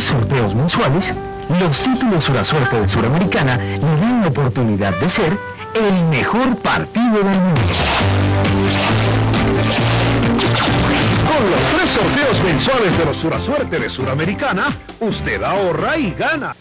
Sorteos mensuales, los títulos Surasuerte de Suramericana le dan la oportunidad de ser el mejor partido del mundo. Con los tres sorteos mensuales de los Surasuerte de Suramericana, usted ahorra y gana.